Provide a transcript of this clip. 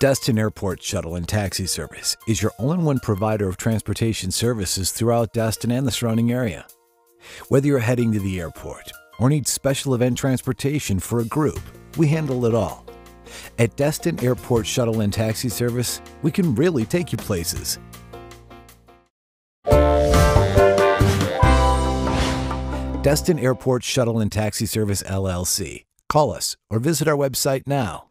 Destin Airport Shuttle and Taxi Service is your all in one provider of transportation services throughout Destin and the surrounding area. Whether you're heading to the airport or need special event transportation for a group, we handle it all. At Destin Airport Shuttle and Taxi Service, we can really take you places. Destin Airport Shuttle and Taxi Service LLC. Call us or visit our website now.